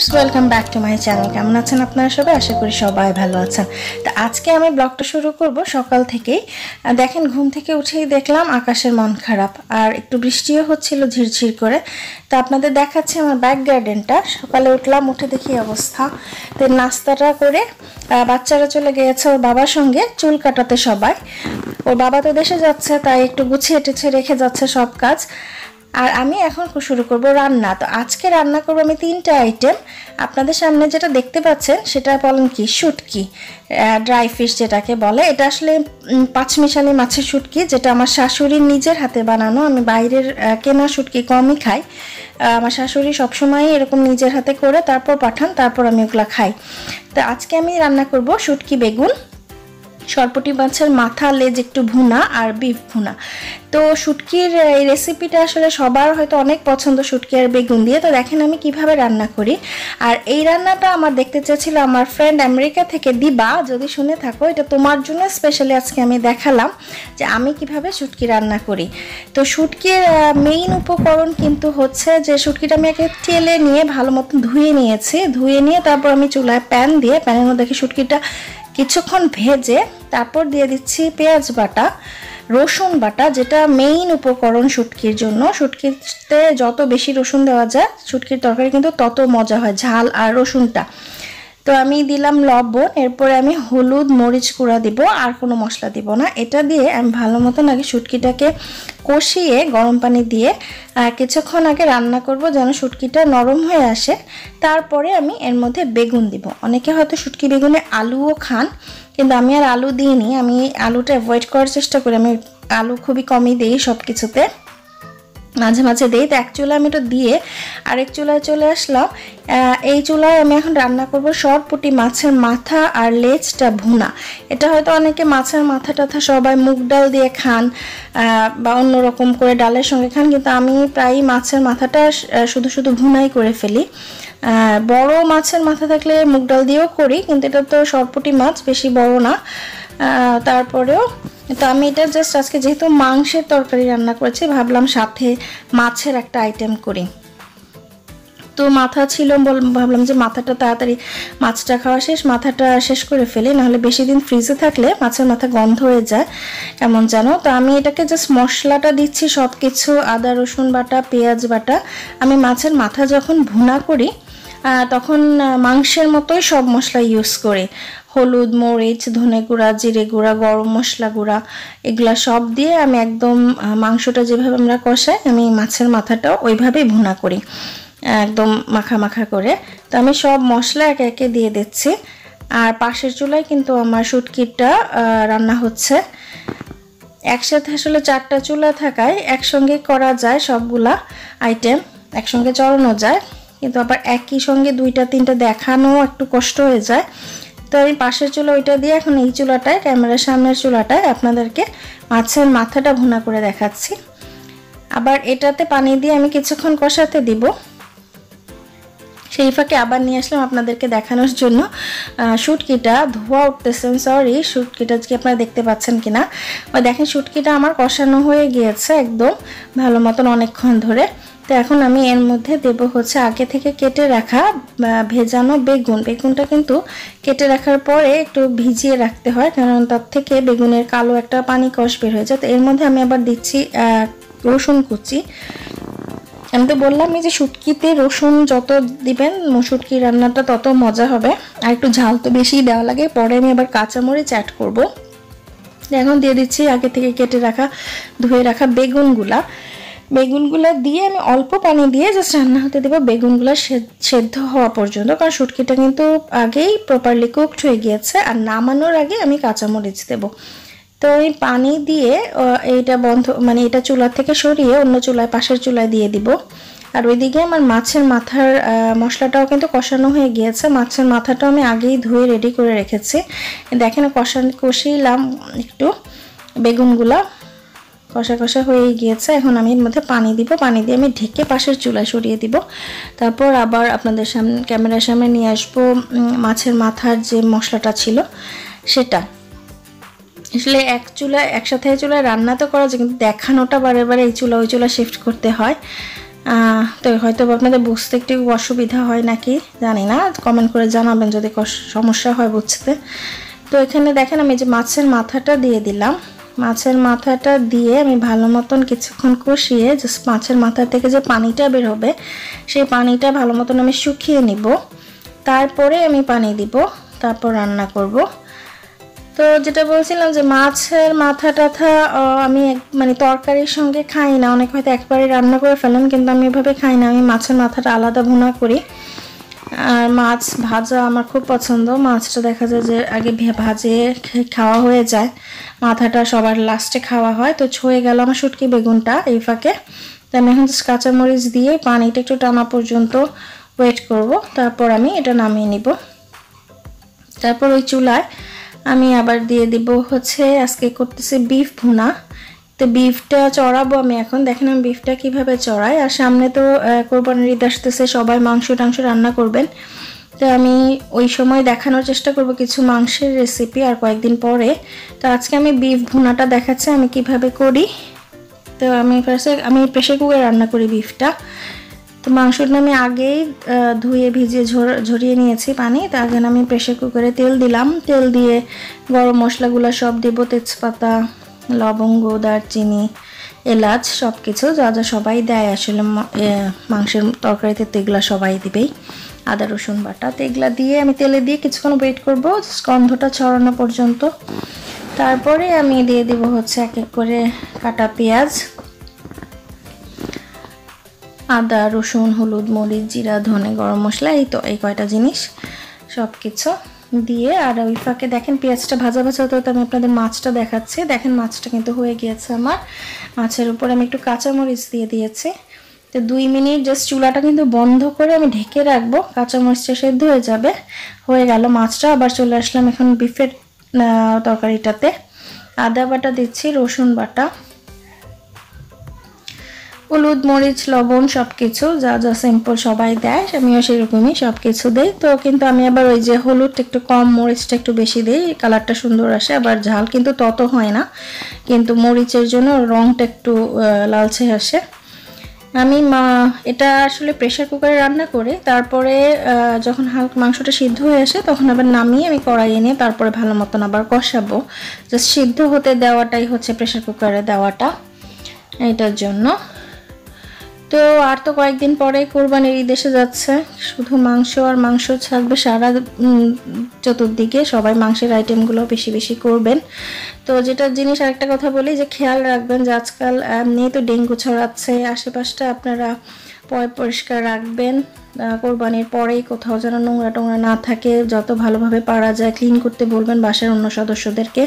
Viewers welcome back to my channel কেমন আছেন আপনারা সবাই? আশা করি সবাই ভালো আছেন। তো আজকে আমি ব্লগটা শুরু করব সকাল থেকেই। দেখেন, ঘুম থেকে উঠেই দেখলাম আকাশের মন খারাপ, আর একটু বৃষ্টিও হচ্ছিল ঝিরঝির করে। তো আপনাদের দেখাচ্ছে আমার ব্যাক গার্ডেনটা সকালে উঠলাম, উঠে দেখি অবস্থা। তো নাস্তাটা করে বাচ্চারা চলে গিয়েছে ওর বাবার সঙ্গে চুল কাটাতে সবাই। ওর বাবা তো দেশে যাচ্ছে, তাই একটু গুছিয়ে টেছে রেখে যাচ্ছে সব কাজ। আর আমি এখন শুরু করব রান্না। তো আজকে রান্না করব আমি তিনটা আইটেম আপনাদের সামনে যেটা দেখতে পাচ্ছেন, সেটা বলেন কি? শুটকি। ড্রাই ফিশ যেটাকে বলে। এটা আসলে পাঁচমিশালি মাছের শুটকি, যেটা আমার শাশুড়ির নিজের হাতে বানানো। আমি বাইরের কেনা শুটকি কমই খাই। আমার শাশুড়ি সবসময় এরকম নিজের হাতে করে তারপর পাঠান, তারপর আমি ওগুলো খাই। তো আজকে আমি রান্না করব শুটকি বেগুন। সরপটি মাছের মাথা, লেজ একটু ভুনা আর বিফ ভুনা। তো শুটকির এই রেসিপিটা আসলে সবার হয়তো অনেক পছন্দ শুটকি আর বেগুন দিয়ে। তো দেখেন আমি কীভাবে রান্না করি। আর এই রান্নাটা আমার দেখতে চেয়েছিল আমার ফ্রেন্ড আমেরিকা থেকে দিবা। যদি শুনে থাকো, এটা তোমার জন্য স্পেশালি আজকে আমি দেখালাম যে আমি কীভাবে শুটকি রান্না করি। তো শুটকির মেইন উপকরণ কিন্তু হচ্ছে যে শুটকিটা আমি একে তেলে নিয়ে ভালো মতন ধুয়ে নিয়েছি। ধুয়ে নিয়ে তারপর আমি চুলায় প্যান দিয়ে প্যানের মধ্যে শুটকিটা কিছুক্ষণ ভেজে তারপর দিয়ে দিচ্ছি পেঁয়াজ বাটা, রসুন বাটা, যেটা মেইন উপকরণ শুটকির জন্য। শুটকিতে যত বেশি রসুন দেওয়া যায়, শুটকির তরকারি কিন্তু তত মজা হয়, ঝাল আর রসুনটা। তো আমি দিলাম লবণ, এরপরে আমি হলুদ, মরিচ গুঁড়া দিব, আর কোনো মশলা দিব না। এটা দিয়ে আমি ভালো মতন আগে শুটকিটাকে কষিয়ে গরম পানি দিয়ে কিছুক্ষণ আগে রান্না করব যেন শুটকিটা নরম হয়ে আসে। তারপরে আমি এর মধ্যে বেগুন দিব। অনেকে হয়তো শুটকি বেগুনে আলুও খান, কিন্তু আমি আর আলু দিইনি। আমি আলুটা অ্যাভয়েড করার চেষ্টা করি। আমি আলু খুবই কমই দিই সব কিছুতে মাঝে মাঝে দিই। তো এক চুলা আমি এটা দিয়ে আরেক চুলায় চলে আসলাম। এই চুলায় আমি এখন রান্না করব সরপুটি মাছের মাথা আর লেজটা ভুনা। এটা হয়তো অনেকে মাছের মাথা টাথা সবাই মুগ ডাল দিয়ে খান বা অন্য রকম করে ডালের সঙ্গে খান, কিন্তু আমি প্রায় মাছের মাথাটা শুধু শুধু ভুনাই করে ফেলি। বড় মাছের মাথা থাকলে মুগ ডাল দিয়েও করি, কিন্তু এটা তো সরপুটি মাছ, বেশি বড় না। তারপরেও, তো আমি এটা জাস্ট আজকে যেহেতু মাংসের তরকারি রান্না করেছি, ভাবলাম সাথে মাছের একটা আইটেম করি। তো মাথা ছিল ভাবলাম যে মাথাটা তাড়াতাড়ি মাছটা খাওয়া শেষ, মাথাটা শেষ করে ফেলি, নাহলে বেশি দিন ফ্রিজে থাকলে মাছের মাথা গন্ধ হয়ে যায়, কেমন জানো? তো আমি এটাকে জাস্ট মশলাটা দিচ্ছি সব কিছু আদা, রসুন বাটা, পেঁয়াজ বাটা। আমি মাছের মাথা যখন ভুনা করি তখন মাংসের মতোই সব মশলা ইউজ করি। হলুদ, মরিচ, ধনে গুঁড়া, জিরে গুঁড়া, গরম মশলা গুঁড়া, এগুলা সব দিয়ে আমি একদম মাংসটা যেভাবে আমরা কষাই, আমি মাছের মাথাটাও ওইভাবেই ভুনা করি, একদম মাখা মাখা করে। তো আমি সব মশলা একে একে দিয়ে দিচ্ছি। আর পাশের চুলায় কিন্তু আমার শুটকিটা রান্না হচ্ছে। একসাথে আসলে চারটা চুলা থাকায় একসঙ্গে করা যায় সবগুলা আইটেম, একসঙ্গে চড়ানো যায়। কিন্তু আবার একই সঙ্গে দুইটা, তিনটা দেখানো একটু কষ্ট হয়ে যায়। তো আমি পাশের চুলা ওইটা দিয়ে এখন এই চুলাটায়, ক্যামেরার সামনের চুলাটায় আপনাদেরকে মাছের মাথাটা ভুনা করে দেখাচ্ছি। আবার এটাতে পানি দিয়ে আমি কিছুক্ষণ কষাতে দিব। সেই ফাঁকে আবার নিয়ে আসলাম আপনাদেরকে দেখানোর জন্য। শুটকিটা ধোয়া উঠতেছেন সরি শুটকিটা কি আপনারা দেখতে পাচ্ছেন কিনা। ওই দেখেন, শুটকিটা আমার কষানো হয়ে গিয়েছে একদম ভালো মতন অনেকক্ষণ ধরে। তো এখন আমি এর মধ্যে দেব হচ্ছে আগে থেকে কেটে রাখা ভেজানো বেগুন। বেগুনটা কিন্তু কেটে রাখার পরে একটু ভিজিয়ে রাখতে হয়, কারণ তার থেকে বেগুনের কালো একটা পানি কষ বের হয়ে যায়। তো এর মধ্যে আমি আবার দিচ্ছি রসুন কুচি। আমি তো বললামই যে শুটকিতে রসুন যত দিবেন, শুটকি রান্নাটা তত মজা হবে। আর একটু ঝাল তো বেশি দেওয়া লাগে। পরে আমি আবার কাঁচামরিচ অ্যাড করব। এখন দিয়ে দিচ্ছি আগে থেকে কেটে রাখা, ধুয়ে রাখা বেগুনগুলা। বেগুনগুলো দিয়ে আমি অল্প পানি দিয়ে জাস্ট রান্না হতে দেবো। বেগুনগুলো সেদ্ধ হওয়া পর্যন্ত, কারণ শুটকিটা কিন্তু আগেই প্রপারলি কুকড হয়ে গিয়েছে, আর নামানোর আগে আমি কাঁচামরিচ দেবো। তো এই পানি দিয়ে এইটা বন্ধ মানে এটা চুলা থেকে সরিয়ে অন্য চুলায়, পাশের চুলায় দিয়ে দিব। আর ওইদিকে আমার মাছের মাথার মশলাটাও কিন্তু কষানো হয়ে গিয়েছে। মাছের মাথাটাও আমি আগেই ধুয়ে রেডি করে রেখেছি। দেখেন কষা, কষিলাম একটু বেগুনগুলা। কষা কষা হয়ে গিয়েছে। এখন আমি এর মধ্যে পানি দিব। পানি দিয়ে আমি ঢেকে পাশের চুলায় সরিয়ে দিব। তারপর আবার আপনাদের সামনে ক্যামেরার সামনে নিয়ে আসব মাছের মাথার যে মশলাটা ছিল সেটা। আসলে এক চুলা একসাথে চুলায় রান্না তো করা যায়, কিন্তু দেখানোটা বারে বারে এই চুলা, ওই চুলা শিফট করতে হয়। তো হয়তো আপনাদের বুঝতে একটু অসুবিধা হয় নাকি, জানি না। কমেন্ট করে জানাবেন যদি সমস্যা হয় বুঝতে। তো এখানে দেখেন আমি যে মাছের মাথাটা দিয়ে দিলাম। মাছের মাথাটা দিয়ে আমি ভালো মতন কিছুক্ষণ কষিয়ে জাস্ট মাছের মাথা থেকে যে পানিটা বের হবে, সেই পানিটা ভালো মতন আমি শুকিয়ে নিব। তারপরে আমি পানি দিব, তারপর রান্না করব। তো যেটা বলছিলাম যে মাছের মাথা টাথা আমি মানে তরকারির সঙ্গে খাই না। অনেক হয়তো একবারে রান্না করে ফেলেন কিন্তু আমি এভাবে খাই না। আমি মাছের মাথাটা আলাদা ভুনা করি। আর মাছ ভাজা আমার খুব পছন্দ। মাছটা দেখা যায় যে আগে ভাজে খাওয়া হয়ে যায়। মাথাটা সবার লাস্টে খাওয়া হয়। তো ছয়ে গেল আমার শুটকি বেগুনটা এই ফাঁকে। তো আমি এখন কাঁচামরিচ দিয়ে পানিটা একটু টানা পর্যন্ত ওয়েট করব। তারপর আমি এটা নামিয়ে নিব। তারপর ওই চুলায় আমি আবার দিয়ে দিব হচ্ছে, আজকে করতেছি বিফ ভুনা। তো বিফটা চড়াবো আমি এখন। দেখেন আমি বিফটা কীভাবে চড়াই। আর সামনে তো কোরবানির ঈদ আসতেছে, সবাই মাংস টাংস রান্না করবেন। তো আমি ওই সময় দেখানোর চেষ্টা করব কিছু মাংসের রেসিপি আর কয়েকদিন পরে। তো আজকে আমি বিফ ভুনাটা দেখাচ্ছি, আমি কীভাবে করি। তো আমি ফার্স্টে আমি প্রেশার কুকারে রান্না করি বিফটা তো মাংসটা আমি আগেই ধুয়ে, ভিজিয়ে ঝরিয়ে নিয়েছি পানি। তার জন্য আমি প্রেশার কুকারে তেল দিলাম। তেল দিয়ে গরম মশলাগুলো সব দেবো, তেজপাতা লবঙ্গ, দারচিনি, এলাচ সব কিছু যা যা সবাই দেয় আসলে মাংসের তরকারিতে তেগলা সবাই দিবেই। আদা, রসুন, বাটা তেগলা দিয়ে আমি তেলে দিয়ে কিছুক্ষণ ওয়েট করব, গন্ধটা ছড়ানো পর্যন্ত। তারপরে আমি দিয়ে দিব হচ্ছে এক এক করে কাটা পেঁয়াজ, আদা, রসুন, হলুদ, মরিচ, জিরা, ধনে, গরম মশলা, এই তো, এই কয়টা জিনিস সব কিছু দিয়ে, আর ওই ফাঁকে দেখেন পেঁয়াজটা ভাজা ভাজা হতে আমি আপনাদের মাছটা দেখাচ্ছি। দেখেন মাছটা কিন্তু হয়ে গিয়েছে আমার। মাছের উপর আমি একটু কাঁচামরিচ দিয়ে দিয়েছি। তো দুই মিনিট জাস্ট চুলাটা কিন্তু বন্ধ করে আমি ঢেকে রাখব। কাঁচামরিচটা সেদ্ধ হয়ে যাবে। হয়ে গেল মাছটা। আবার চলে আসলাম এখন বিফের তরকারিটাতে। আদা বাটা দিচ্ছি, রসুন বাটা। হলুদ, মরিচ, লবণ সব কিছু যা যা সিম্পল সবাই দেয়, আমিও সেরকমই সব কিছু দিই। তো কিন্তু আমি আবার ওই যে হলুদটা একটু কম, মরিচটা একটু বেশি দিই কালারটা সুন্দর আসে, আবার ঝাল কিন্তু তত হয় না। কিন্তু মরিচের জন্য রঙটা একটু লালচে আসে। আমি মা, এটা আসলে প্রেশার কুকারে রান্না করে, তারপরে যখন হালকা মাংসটা সিদ্ধ হয়ে আসে, তখন আবার নামিয়ে আমি কড়াই এনে তারপরে ভালো মতন আবার কষাবো। জাস্ট সিদ্ধ হতে দেওয়াটাই হচ্ছে প্রেশার কুকারে দেওয়াটা এটার জন্য। তো আর তো কয়েকদিন পরে কোরবানির ঈদ এসে যাচ্ছে। শুধু মাংস আর মাংস থাকবে সারা চতুর্দিকে। সবাই মাংসের আইটেমগুলো বেশি বেশি করবেন। তো যেটা জিনিস আরেকটা কথা বলি, যে খেয়াল রাখবেন যে আজকাল এমনি তো ডেঙ্গু ছড়াচ্ছে। আশেপাশটা আপনারা পয় পরিষ্কার রাখবেন। কোরবানির পরেই কোথাও যেন নোংরা টোংরা না থাকে, যত ভালোভাবে পারা যায় ক্লিন করতে বলবেন বাসার অন্য সদস্যদেরকে।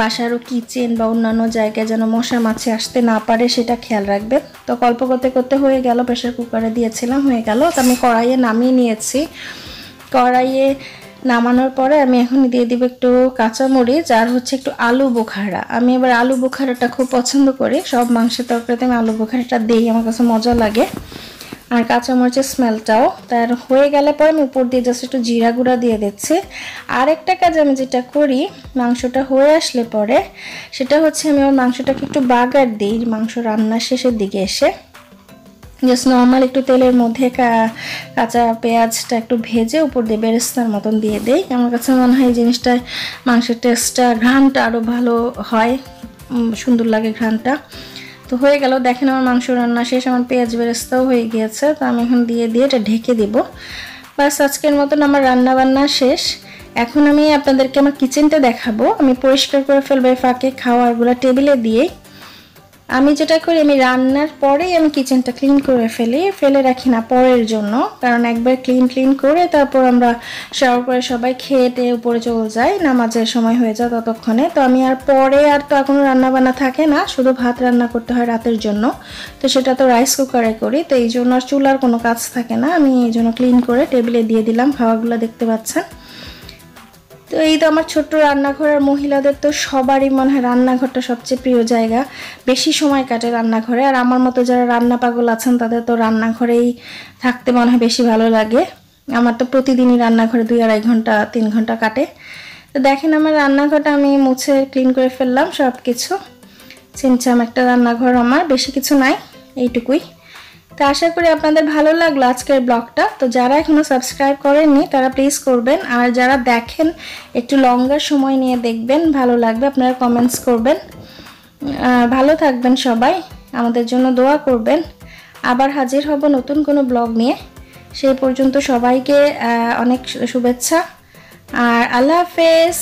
বাসারও কিচেন বা অন্যান্য জায়গায় যেন মশা মাছে আসতে না পারে, সেটা খেয়াল রাখবেন। তো গল্প করতে করতে হয়ে গেল প্রেশার কুকারে দিয়েছিলাম, হয়ে গেল। তো আমি কড়াইয়ে নামিয়ে নিয়েছি। কড়াইয়ে নামানোর পরে আমি এখন দিয়ে দিব একটু কাঁচামরিচ আর হচ্ছে একটু আলু বোখারা। আমি এবার আলু বোখারাটা খুব পছন্দ করি। সব মাংসের তরকারিতে আমি আলু বোখারাটা দিই, আমার কাছে মজা লাগে। আর কাঁচামরিচের স্মেলটাও তার হয়ে গেলে পরে আমি উপর দিয়ে জাস্ট একটু জিরা গুঁড়া দিয়ে দিচ্ছি। আর একটা কাজ আমি যেটা করি, মাংসটা হয়ে আসলে পরে, সেটা হচ্ছে আমি আমার মাংসটাকে একটু বাগার দিই, মাংস রান্নার শেষের দিকে এসে। জাস্ট নর্মাল একটু তেলের মধ্যে কাঁচা পেঁয়াজটা একটু ভেজে উপর দিয়ে বেরেস্তার মতন দিয়ে দেই। আমার কাছে মনে হয় জিনিসটা, মাংসের টেস্টটা ঘ্রানটা আরও ভালো হয়। সুন্দর লাগে ঘ্রানটা তো হয়ে গেল, দেখেন আমার মাংস রান্না শেষ, আমার পেঁয়াজ বেরেস্তাও হয়ে গিয়েছে। তো আমি এখন দিয়ে দিয়ে এটা ঢেকে দিব। বাস, আজকের মতন আমার রান্না বান্না শেষ। এখন আমি আপনাদেরকে আমার কিচেনটা দেখাবো। আমি পরিষ্কার করে ফেলব ফাঁকে খাওয়ারগুলো টেবিলে দিয়ে আমি যেটা করি, আমি রান্নার পরেই আমি কিচেনটা ক্লিন করে ফেলি। ফেলে রাখি না পরের জন্য, কারণ একবার ক্লিন ক্লিন করে তারপর আমরা শাওয়ার করে সবাই খেয়ে টেয়ে উপরে চলে যাই। নামাজের সময় হয়ে যায় ততক্ষণে। তো আমি আর পরে আর তো এখনও রান্না বান্না থাকে না, শুধু ভাত রান্না করতে হয় রাতের জন্য। তো সেটা তো রাইস কুকারে করি। তো এই জন্য আর চুলার কোনো কাজ থাকে না। আমি এই জন্য ক্লিন করে টেবিলে দিয়ে দিলাম। খাওয়াগুলো দেখতে পাচ্ছেন। তো এই তো আমার ছোট্ট রান্নাঘর আর মহিলাদের তো সবারই মনে হয় রান্নাঘরটা সবচেয়ে প্রিয় জায়গা। বেশি সময় কাটে রান্নাঘরে আর আমার মতো যারা রান্না পাগল আছেন, তাদের তো রান্নাঘরেই থাকতে মনে হয় বেশি ভালো লাগে। আমার তো প্রতিদিনই রান্নাঘরে দুই আড়াই ঘণ্টা, তিন ঘণ্টা কাটে। তো দেখেন আমার রান্নাঘরটা আমি মুছে ক্লিন করে ফেললাম সব কিছু চিনচাম একটা রান্নাঘর আমার, বেশি কিছু নাই, এইটুকুই। তো আশা করি আপনাদের ভালো লাগল আজকের ব্লগটা। তো যারা এখনও সাবস্ক্রাইব করেননি, তারা প্লিজ করবেন। আর যারা দেখেন, একটু লঙ্গার সময় নিয়ে দেখবেন, ভালো লাগবে, আপনারা কমেন্টস করবেন। ভালো থাকবেন সবাই, আমাদের জন্য দোয়া করবেন। আবার হাজির হব নতুন কোনো ব্লগ নিয়ে। সেই পর্যন্ত সবাইকে অনেক শুভেচ্ছা। আর আল্লাহ হাফেজ।